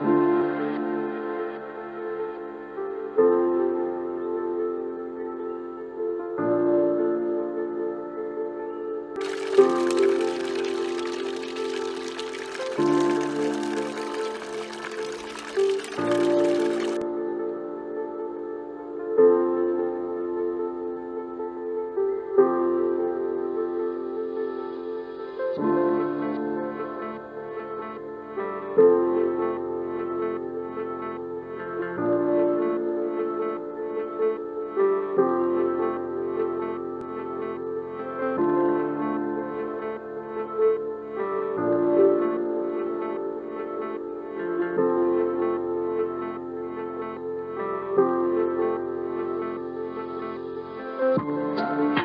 Música Música